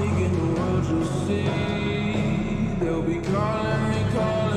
seeking the world to see. They'll be calling me, calling.